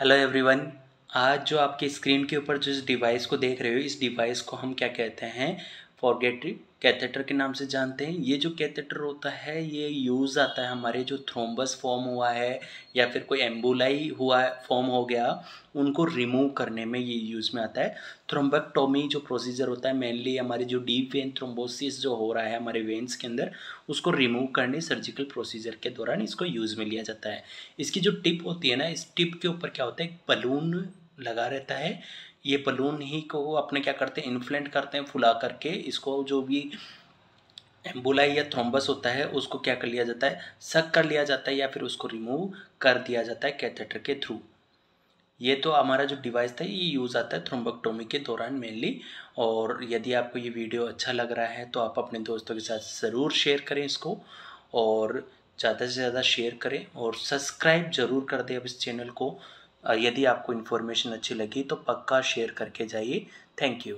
Hello everyone आज जो आपके स्क्रीन के ऊपर जो इस डिवाइस को देख रहे हो, इस डिवाइस को हम क्या कहते हैं? फॉरगेटरी कैथेटर के नाम से जानते हैं। ये जो कैथेटर होता है, ये यूज़ आता है हमारे जो थ्रोम्बस फॉर्म हुआ है या फिर कोई एम्बुलाई हुआ फॉर्म हो गया, उनको रिमूव करने में ये यूज़ में आता है। थ्रोम्बेक्टोमी जो प्रोसीजर होता है मेनली हमारे जो डीप वेन थ्रोम्बोसिस जो हो रहा है हमारे वेन्स के अंदर, उसको रिमूव करने सर्जिकल प्रोसीजर के दौरान इसको यूज़ में लिया जाता है। इसकी जो टिप होती है ना, इस टिप के ऊपर क्या होता है, एक बलून लगा रहता है। ये बलून ही को अपने क्या करते हैं इन्फ्लेंट करते हैं, फुला करके इसको जो भी एम्बुलाई या थ्रोम्बस होता है, उसको क्या कर लिया जाता है सक कर लिया जाता है या फिर उसको रिमूव कर दिया जाता है कैथेटर के थ्रू ये तो हमारा जो डिवाइस था, ये यूज़ आता है थ्रोम्बोक्टोमी के दौरान मेनली और यदि आपको ये वीडियो अच्छा लग रहा है तो आप अपने दोस्तों के साथ ज़रूर शेयर करें इसको और ज़्यादा से ज़्यादा शेयर करें और सब्सक्राइब ज़रूर कर दें अब इस चैनल को यदि आपको इन्फॉर्मेशन अच्छी लगी तो पक्का शेयर करके जाइए। Thank you